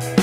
Bye.